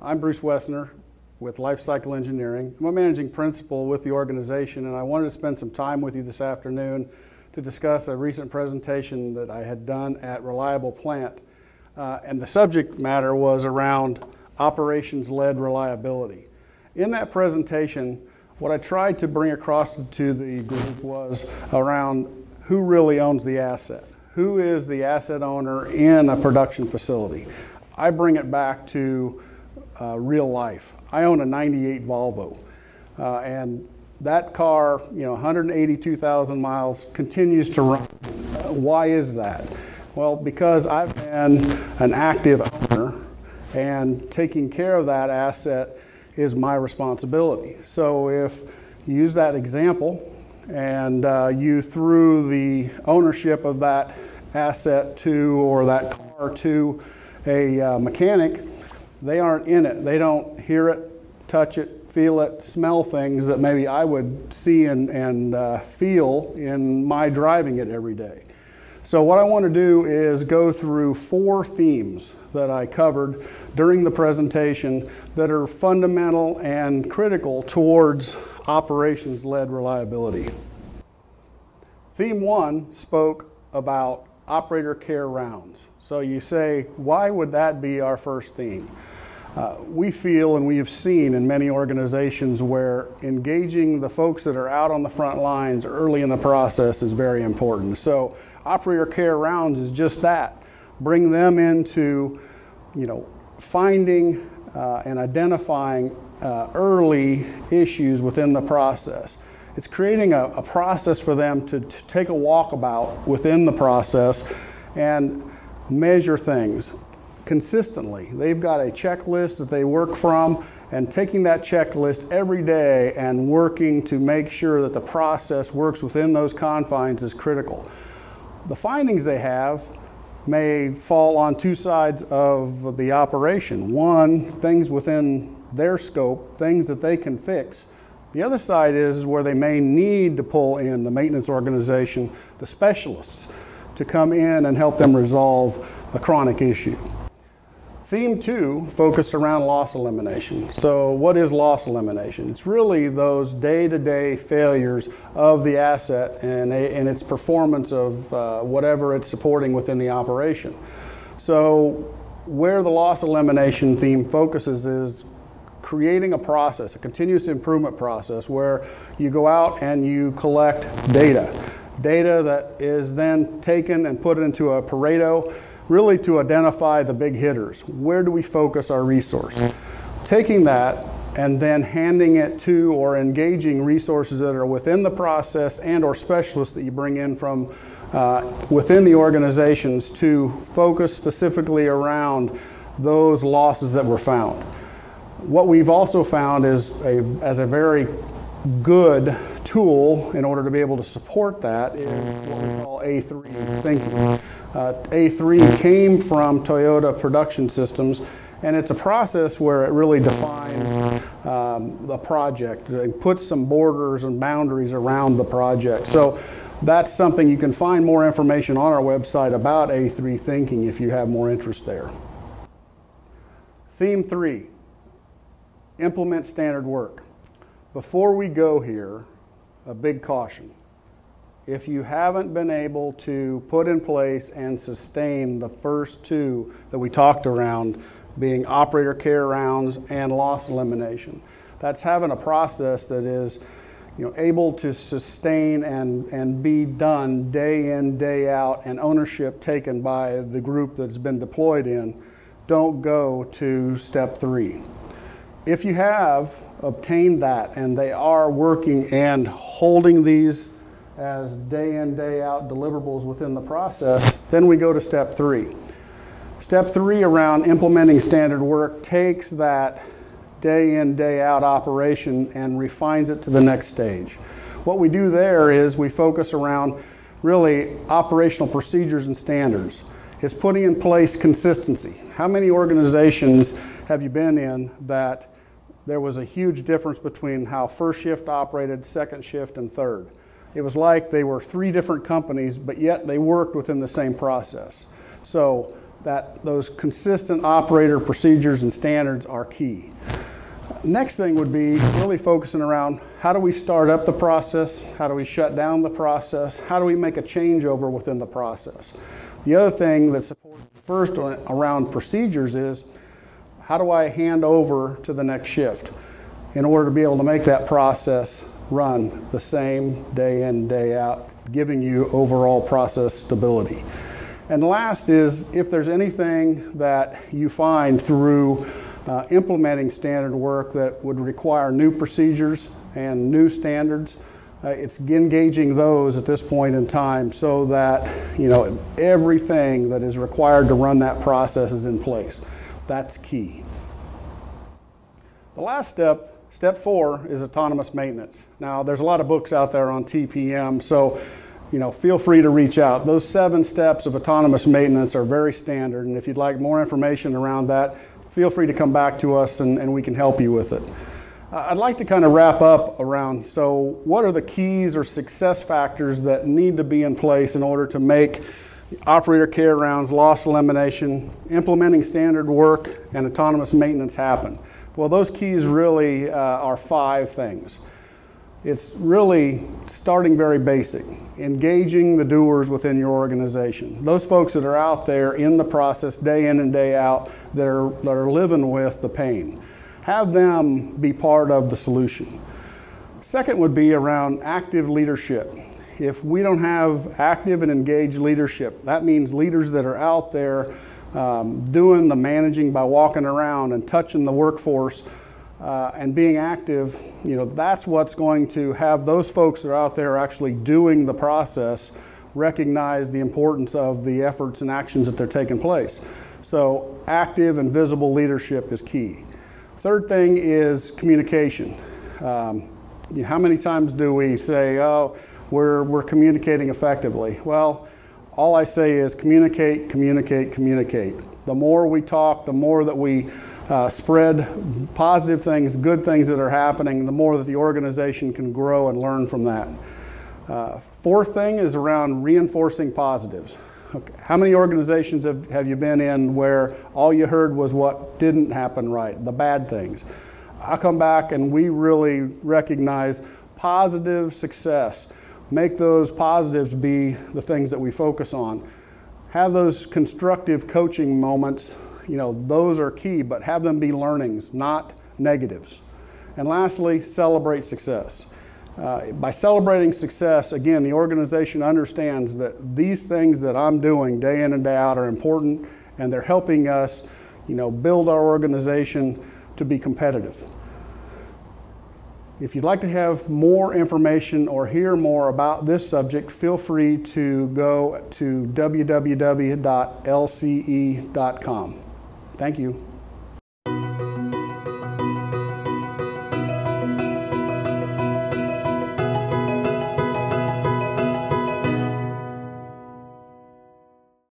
I'm Bruce Wesner with Life Cycle Engineering. I'm a managing principal with the organization, and I wanted to spend some time with you this afternoon to discuss a recent presentation that I had done at Reliable Plant. Uh, and the subject matter was around operations-led reliability. In that presentation, what I tried to bring across to the group was around who really owns the asset. Who is the asset owner in a production facility? I bring it back to uh, real life. I own a 98 Volvo, uh, and that car, you know, 182,000 miles, continues to run. Uh, why is that? Well, because I've been an active owner, and taking care of that asset is my responsibility. So if you use that example, and uh, you threw the ownership of that asset to or that car to a uh, mechanic, they aren't in it. They don't hear it, touch it, feel it, smell things that maybe I would see and, and uh, feel in my driving it every day. So, what I want to do is go through four themes that I covered during the presentation that are fundamental and critical towards operations led reliability. Theme one spoke about operator care rounds. So you say, why would that be our first theme? Uh, we feel and we have seen in many organizations where engaging the folks that are out on the front lines early in the process is very important. So operator care rounds is just that. Bring them into, you know, finding uh, and identifying uh, early issues within the process. It's creating a, a process for them to, to take a walkabout within the process and measure things consistently. They've got a checklist that they work from, and taking that checklist every day and working to make sure that the process works within those confines is critical. The findings they have may fall on two sides of the operation. One, things within their scope, things that they can fix. The other side is where they may need to pull in the maintenance organization, the specialists, to come in and help them resolve a chronic issue. Theme two focused around loss elimination. So, what is loss elimination? It's really those day to day failures of the asset and, a, and its performance of uh, whatever it's supporting within the operation. So, where the loss elimination theme focuses is creating a process, a continuous improvement process, where you go out and you collect data. Data that is then taken and put into a Pareto really to identify the big hitters. Where do we focus our resource? Taking that and then handing it to or engaging resources that are within the process and or specialists that you bring in from uh, within the organizations to focus specifically around those losses that were found. What we've also found is a, as a very good tool in order to be able to support that is what we call A3 thinking. Uh, A3 came from Toyota Production Systems, and it's a process where it really defines um, the project and puts some borders and boundaries around the project. So that's something you can find more information on our website about A3 thinking if you have more interest there. Theme three, implement standard work. Before we go here, a big caution if you haven't been able to put in place and sustain the first two that we talked around, being operator care rounds and loss elimination, that's having a process that is you know, able to sustain and, and be done day in, day out, and ownership taken by the group that's been deployed in, don't go to step three. If you have obtained that and they are working and holding these as day in, day out deliverables within the process, then we go to step three. Step three around implementing standard work takes that day in, day out operation and refines it to the next stage. What we do there is we focus around really operational procedures and standards. It's putting in place consistency. How many organizations have you been in that there was a huge difference between how first shift operated, second shift, and third? It was like they were three different companies, but yet they worked within the same process. So that those consistent operator procedures and standards are key. Next thing would be really focusing around how do we start up the process? How do we shut down the process? How do we make a changeover within the process? The other thing that supports first around procedures is how do I hand over to the next shift in order to be able to make that process run the same day in, day out, giving you overall process stability. And last is if there's anything that you find through uh, implementing standard work that would require new procedures and new standards. Uh, it's engaging those at this point in time so that you know everything that is required to run that process is in place. That's key. The last step, step four, is autonomous maintenance. Now, there's a lot of books out there on TPM, so you know, feel free to reach out. Those seven steps of autonomous maintenance are very standard, and if you'd like more information around that, feel free to come back to us and, and we can help you with it. I'd like to kind of wrap up around so, what are the keys or success factors that need to be in place in order to make operator care rounds, loss elimination, implementing standard work, and autonomous maintenance happen? Well, those keys really uh, are five things. It's really starting very basic, engaging the doers within your organization. Those folks that are out there in the process day in and day out that are, that are living with the pain. Have them be part of the solution. Second would be around active leadership. If we don't have active and engaged leadership, that means leaders that are out there um, doing the managing by walking around and touching the workforce uh, and being active, you know, that's what's going to have those folks that are out there actually doing the process recognize the importance of the efforts and actions that they're taking place. So active and visible leadership is key. Third thing is communication. Um, how many times do we say, oh, we're, we're communicating effectively? Well, all I say is communicate, communicate, communicate. The more we talk, the more that we uh, spread positive things, good things that are happening, the more that the organization can grow and learn from that. Uh, fourth thing is around reinforcing positives. Okay. How many organizations have, have you been in where all you heard was what didn't happen right, the bad things? I come back and we really recognize positive success. Make those positives be the things that we focus on. Have those constructive coaching moments you know, those are key, but have them be learnings, not negatives. And lastly, celebrate success. Uh, by celebrating success, again, the organization understands that these things that I'm doing day in and day out are important and they're helping us, you know, build our organization to be competitive. If you'd like to have more information or hear more about this subject, feel free to go to www.lce.com. Thank you.